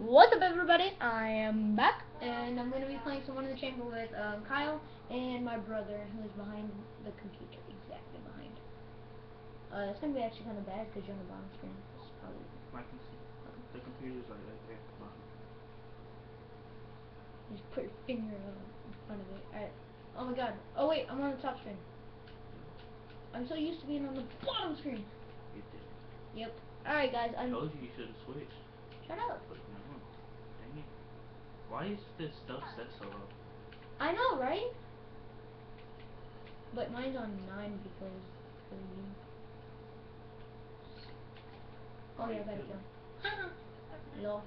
What's up everybody? I am back and I'm going to be playing someone in the chamber with um, Kyle and my brother who is behind the computer, exactly behind. Uh, it's going to be actually kind of bad because you're on the bottom screen. It's probably... I can see. The computer's like right there at the bottom. Just put your finger in front of it. Alright. Oh my god. Oh wait, I'm on the top screen. I'm so used to being on the bottom screen. You did. Yep. Alright guys, I I'm... told you you should have switched. Shut up. But no. Dang it. Why is this stuff set so low? I know, right? But mine's on 9 because for you. Oh yeah, I better kill. no.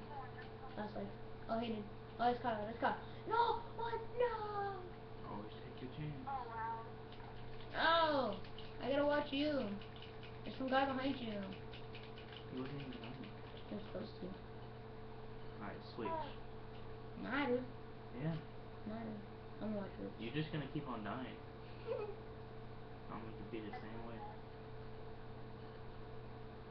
That's like, oh he did. Oh, it's Kyle, it's Kyle. No! What? No! Always take your chance. Oh! Wow. Oh! I gotta watch you. There's some guy behind you. You wasn't even on it. You're supposed to. Alright, switch. Oh. Matter. Yeah. Matter. I'm you. You're just gonna keep on dying. I'm gonna be the same way.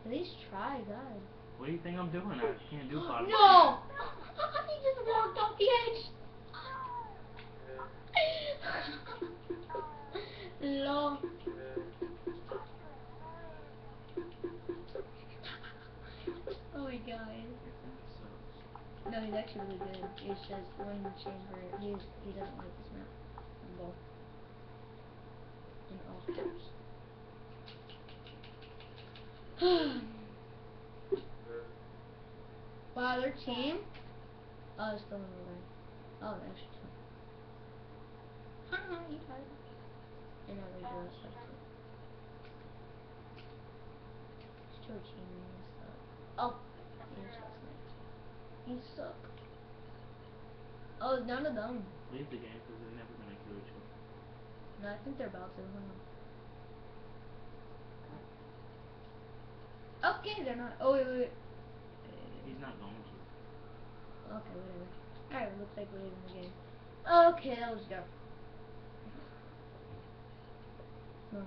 At least try, God. What do you think I'm doing? I can't do bottom. no! he just walked off the edge. Lol. Oh my god. No, he's actually really good. Just when the chamber, he's, he doesn't like this map. Well, in all caps. wow, their team? Oh, it's still in the. Oh, that's two. Haha, you got it. And now they do oh, this too. It's two team. Oh, he's just nice. You suck. Oh, down to them. Leave the game because they're never gonna kill each other. No, I think they're about to. Okay, oh, they're not. Oh, wait, wait, wait. He's not going to. Okay, whatever. Alright, looks like we're leaving the game. Okay, let's go. No.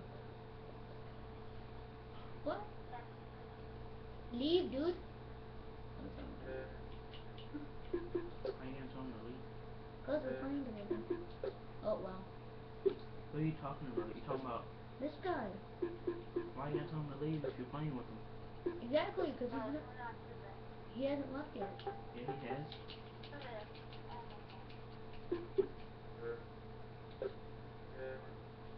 What? Leave, dude. How you gonna tell him to leave? Cause we're playing together. Oh, wow. What are you talking about? You talking about This guy. why you gonna tell him to leave if you're playing with him? Exactly, because he's not, he hasn't left yet. Yeah, he has.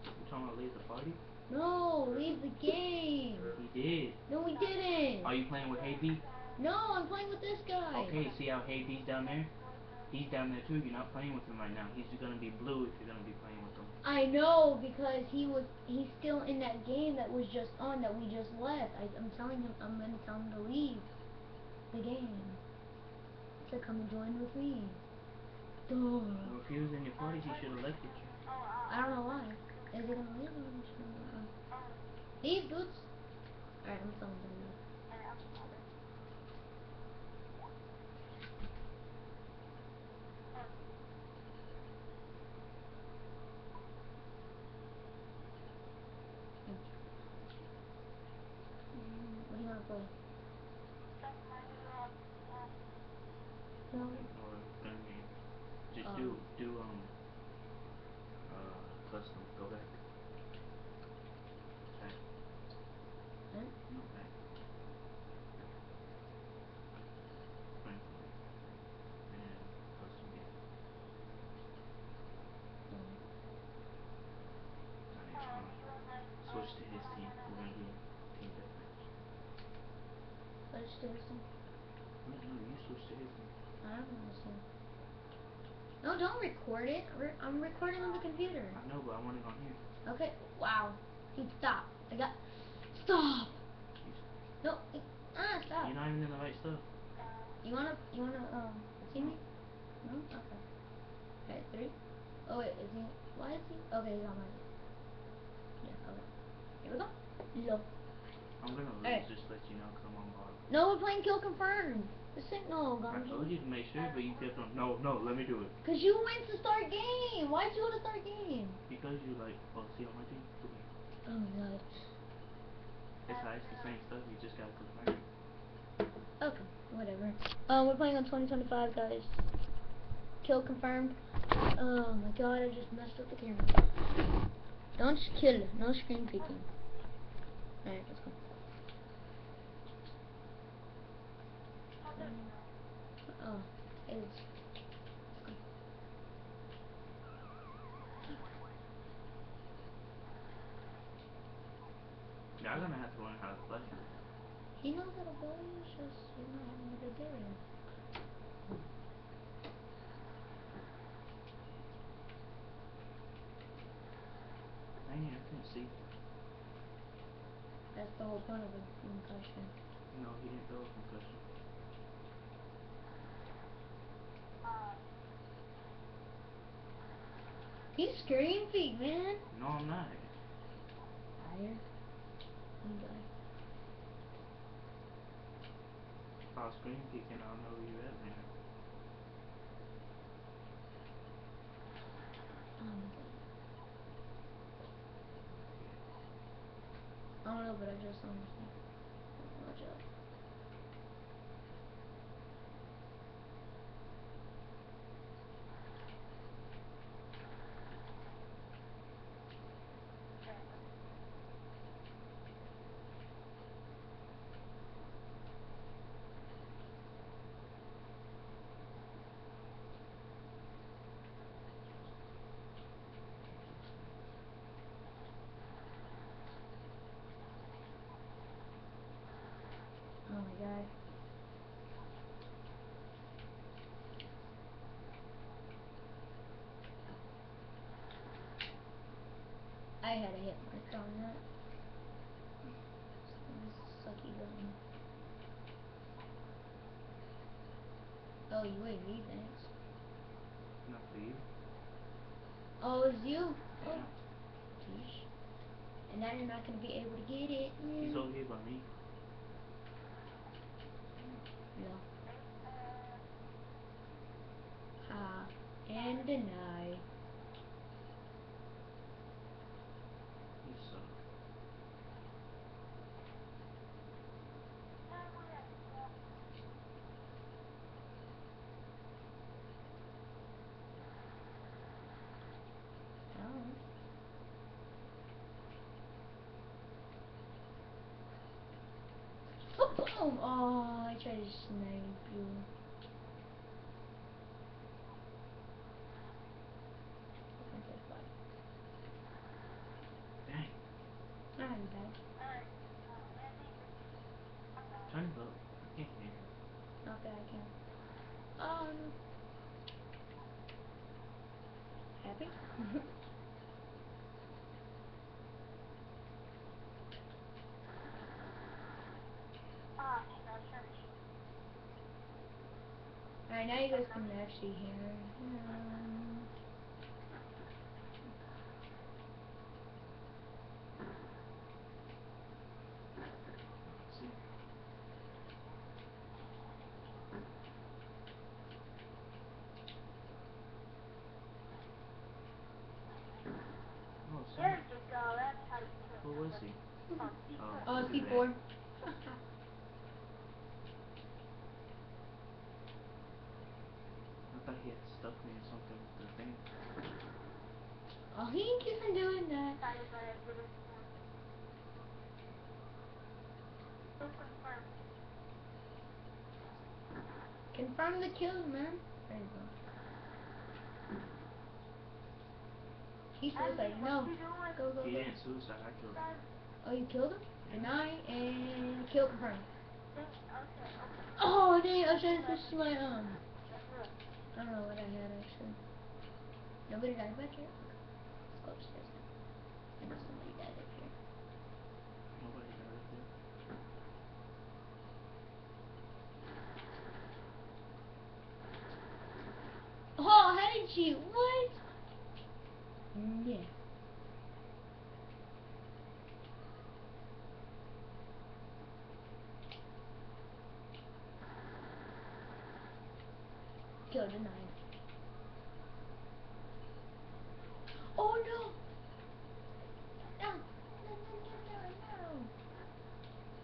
You talking about leave the party? No, leave the game. He did. No, we didn't. Are you playing with Hey B? No, I'm playing with this guy. Okay, see how Hey B's down there? He's down there too. You're not playing with him right now. He's gonna be blue if you're gonna be playing with him. I know because he was he's still in that game that was just on that we just left. I, I'm telling him I'm gonna tell him to leave the game to come and join with me. Duh. Well, if he was in your party, he should have left you. I don't know why. Is he gonna leave? or is he gonna- Leave, boots. Alright, I'm telling him to leave. Mm, What do you wanna play? No. Or gun game. Just Um. do do um uh custom. Go back. Back. Huh? No back. Right. And custom game. Mm. Alright, um, switch to his team. We're gonna do team deathmatch. Let's do some. No, no, you switch to his team. I don't understand. No, don't record it. Re- I'm recording on the computer. I know, but I want it on here. Okay. Wow. Dude, stop. I got. Stop. No. it- Ah, stop. You're not even in the right stuff. You wanna? You wanna? Um, see me? No. Okay. Okay. Three. Oh wait. Is he? Why is he? Okay, he's on my. Yeah. Okay. Here we go. Low. I'm gonna lose, Alright. just let you know, I'm on bottom. No, we're playing kill confirmed. This ain't no I told you to make sure, but you kept on, no, no, let me do it. Cause you went to start game. Why'd you go to start game? Because you like, oh, see on my team? Oh my god. It's, it's the same stuff, you just gotta confirm. Okay. whatever. Um, we're playing on 2025, guys. Kill confirmed. Oh my god, I just messed up the camera. Don't kill, no screen peeking. Alright, let's go. Oh, it's. Y'all gonna have to learn how to play. He knows how to play, it's just he's not having a good day right now. Dang it, I couldn't see. That's the whole point of a concussion. No, he didn't throw a concussion. He's screen peek, man. No, I'm not. Fire. You die. If I was screen peeking, I'll know where you at, man. God. I don't know, but I just almost Watch out. Oh my god. I had a hit mark on that. Sucky gun. Oh, you ain't me, thanks. Not you. Oh, it's you? Oh, geesh. And now you're not gonna be able to get it. He's Mm. over here by me. No. Ha. And deny. You suck. Oh. Oh! Oh, I tried to snipe you. Dang. Not bad. Turn it up. I can't hear. Not bad, I can. Um. Happy? Alright, now you guys can actually hear. Um, See. Oh, There go, that's how Who was he? Oh. oh, look at C4. I thought he had stuck me or something with the thing. oh, he didn't keep on doing that. Decided that I did it for So confirmed. Confirm the kills, man. There you go. He suicide. Andy, No. What you doing? Go, go, He didn't suicide, I killed him. Oh, you killed him? Deny and kill confirmed. Okay, okay. Oh, dang, I was trying to push my, um, That's good. I don't know what I had actually. Nobody died back here? Let's go upstairs now. I know somebody died up here. Nobody got it there. Oh, how did you? What? Yeah. Kill denied. Oh no!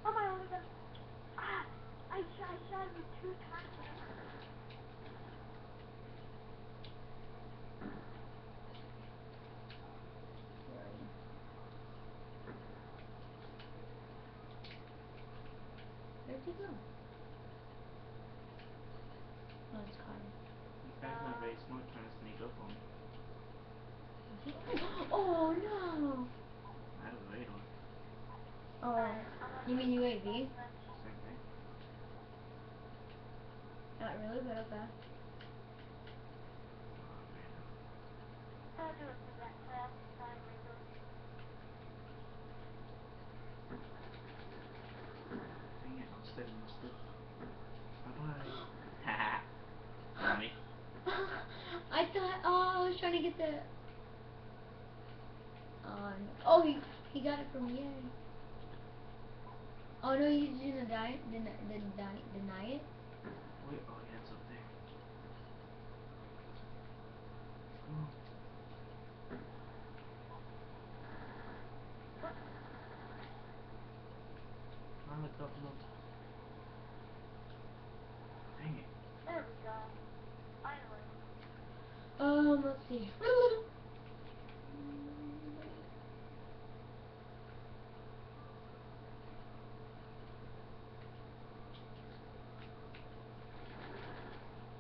Oh my gun. Ah! I shot, I shot you two very smart trying to sneak up on me. Oh no! I have a radar. Oh, you mean UAV? Same thing. Not really, but okay. Oh man. Gotta do it for that fast time window. Dang it, I'm steady my stuff. Bye bye. Haha. Dummy. I thought, oh, I was trying to get the. Oh, no. oh, he he got it from Yay. Oh no, he's gonna die, deny, deny, deny it. Wait, oh yeah, it's up there. Come on. Trying to couple of. Dang it. There we go. Finally. Um, let's see.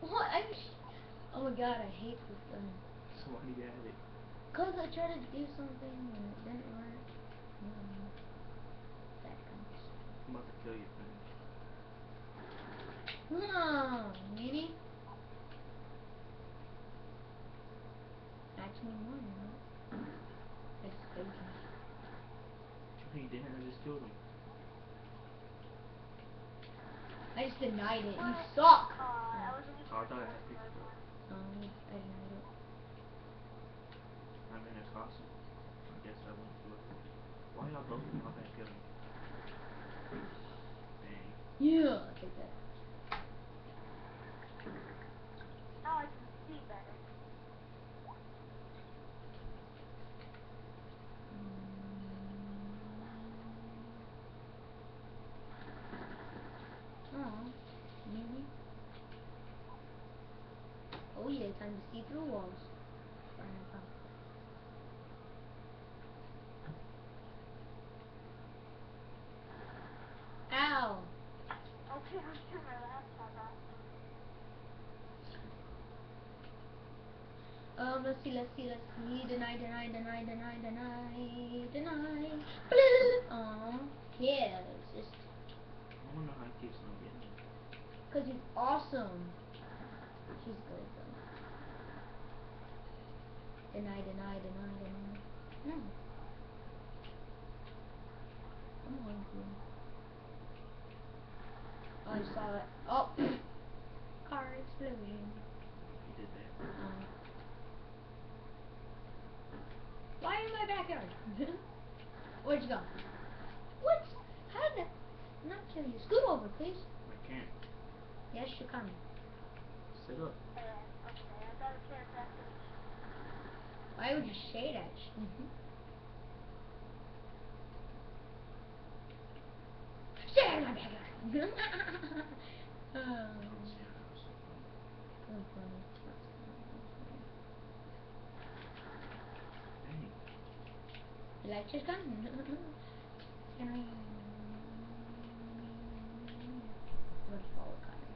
What? I'm. sh- Oh my god, I hate this gun. So why do you have it? Cause I tried to do something and it didn't work. Mm. That comes. I'm about to kill you, friend. No, Nini. Actually, one. I just killed him. Okay, you didn't. I just killed him. I just denied it. You suck. Uh, I was looking Oh, I for thought I a had picked it up. Um, I denied it. I'm in a costume. I guess I went for it. Why y'all both in my backyard? Dang. Yeah, I'll take that. Now I can see better. Aw, Nini. Oh yeah, time to see through walls. Ow! Okay, I'll turn my laptop off. Um, let's see, let's see, let's see. Deny, deny, deny, deny, deny, deny. Aw, yeah, it's just I wonder how he keeps on getting it. because he's awesome. She's good though. I deny, deny, deny, deny. No. Come on, dude. Oh, I saw it. Oh! Car explosion. He did that. Um, why in my backyard? Where'd you go? What? How did that not kill you? Scoot over, please. I can't. Yes, you can. Sit up. And, okay, I got a care package. Why would you say that? Stay out of my backyard. I um, don't see how that was so funny. so funny. That's funny. Dang. You like this gun? Can I? Let's follow Connor.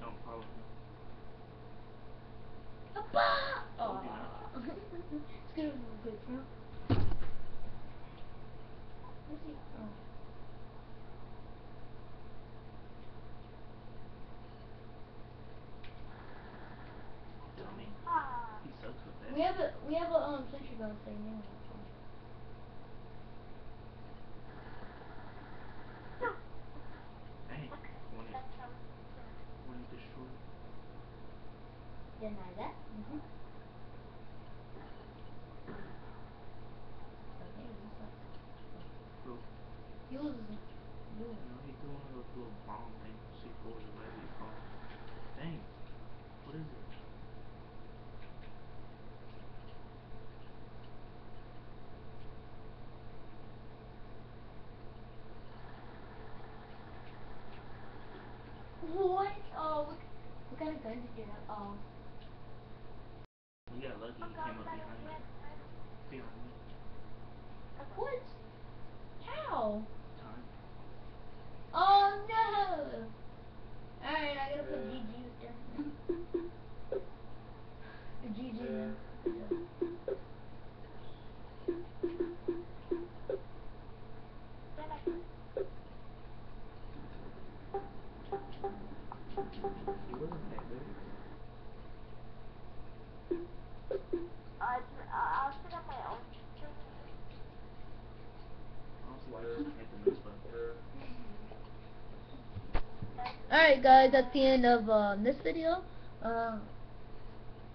Don't follow him. Papa! Told you Aw. it's gonna be good, bro. Oh. Dummy. Ah, He sucks with that. We have a we have a um sentry gun thing in there. no. Hey, Okay, We got lucky you came up behind me. Behind me. Of course. How? Time. Oh no! Alright, I gotta put yeah. With this. GG. Yeah. Alright guys, that's the end of um, this video. Uh,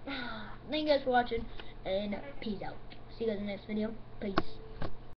thank you guys for watching, and peace out. See you guys in the next video. Peace.